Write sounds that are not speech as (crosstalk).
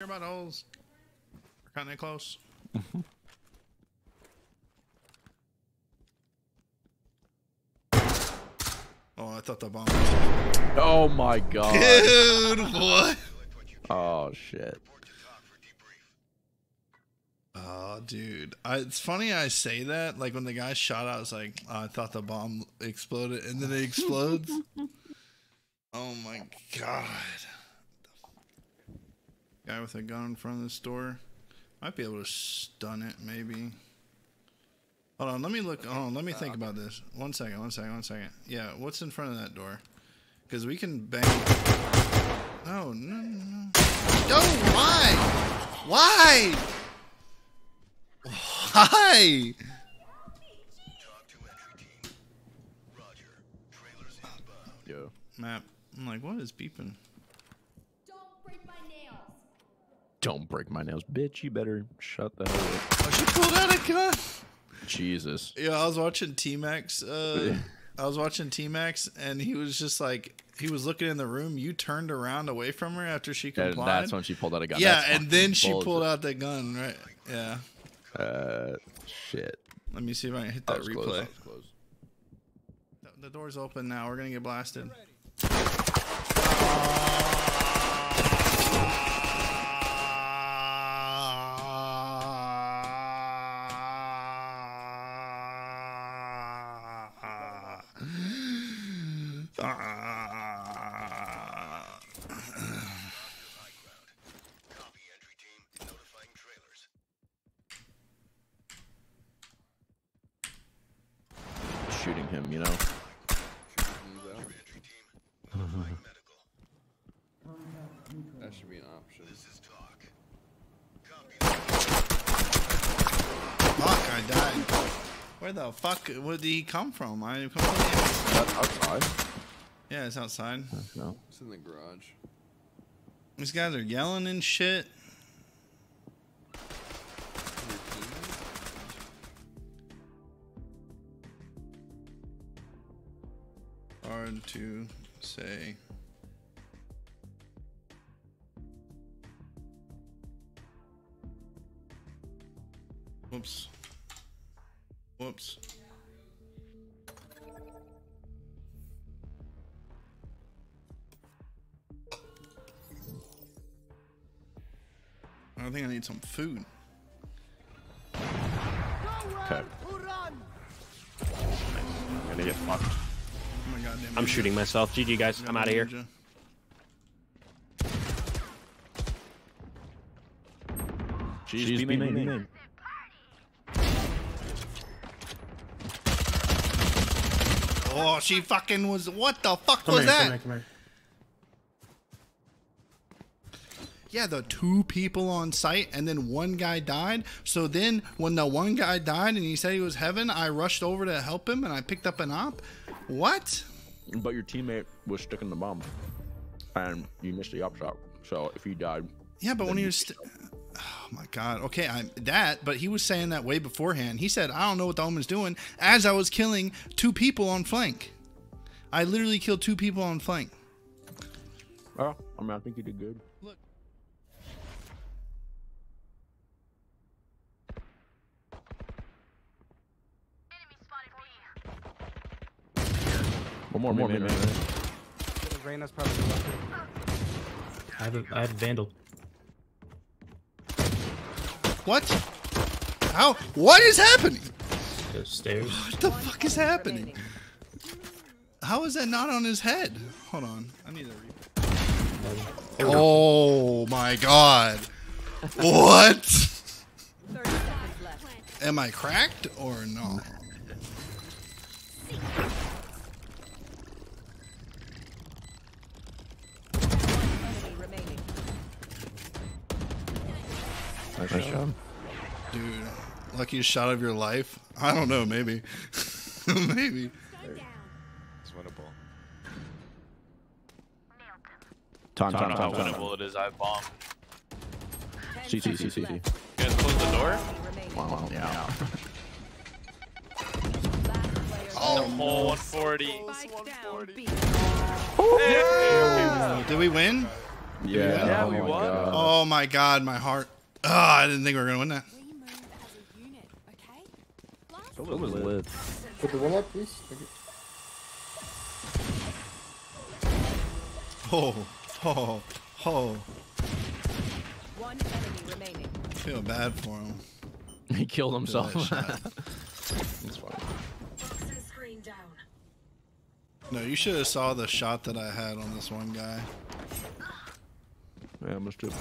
Care about holes. We're kind of close. (laughs) oh, I thought the bomb. Oh my god. Dude, what? Oh shit. Oh, dude. I, it's funny I say that. Like when the guy shot, I was like, oh, I thought the bomb exploded, and then it explodes. (laughs) oh my god. Guy with a gun in front of the store. Might be able to stun it, maybe. Hold on, let me look. Hold on, let me think about this. One second, one second, one second. Yeah, what's in front of that door? Because we can bang. No, no, no. No, why? Why? Why? Yo. Map. I'm like, what is beeping? Don't break my nails. Don't break my nails, bitch. You better shut the hell up. Oh, she pulled out a gun. Jesus. Yeah, I was watching T Max. Uh, I was watching T Max, and he was just like, he was looking in the room. You turned around away from her after she And that's when she pulled out a gun. yeah, That's and then she pulled out the gun. Right? Yeah. Uh, shit. Let me see if I can hit That that replay. close. That close. The- The door's open now. We're gonna get blasted. Shooting him, you know. That should be an option. Fuck! I died. Where the fuck? Where did he come from? I completely. Outside. Yeah, it's outside. No. It's in the garage. These guys are yelling and shit. Hard to say. Whoops. Whoops. I think I need some food. Okay. I'm gonna get fucked. Oh my goddamn I'm shooting myself. GG guys, I'm out of here. Ninja. Jeez, be main, be main. Oh, she fucking was. What the fuck Come was here, that? come here, come here. Yeah, the two people on site, and then one guy died. So then, when the one guy died and he said he was heaven, I rushed over to help him and I picked up an op. What? But your teammate was sticking the bomb, and you missed the op shot. So if he died, Yeah, but when he was. St- oh my god. Okay, I'm that, but he was saying that way beforehand. He said, "I don't know what the omen's doing." As I was killing two people on flank, I literally killed two people on flank. well, I mean, I think you did good. One more, more. Reyna's probably left. I have a, I have a vandal. What? How? What is happening? Go stairs. What the fuck is happening? How is that not on his head? Hold on. I need a read. Oh my god. What? Am I cracked or no? Nice job. Dude, luckiest shot of your life? I don't know, maybe. (laughs) maybe. It's winnable. Time, I time, don't time, how time. winnable it is. I bomb. C, C, C, C, C. You guys close the door? Wow, wow, yeah. (laughs) Oh, whole 140. Did we win? Yeah. Yeah, oh we won. Oh my god, my heart. Ah, I didn't think we were gonna win that. We move unit, okay? That was lit. Put the wall up, please. Thank you. Oh, oh, oh. one enemy remaining. I feel bad for him. (laughs) He killed himself. that. That's (laughs) fine. No, you should have saw the shot that I had on this one guy. Yeah, I missed it.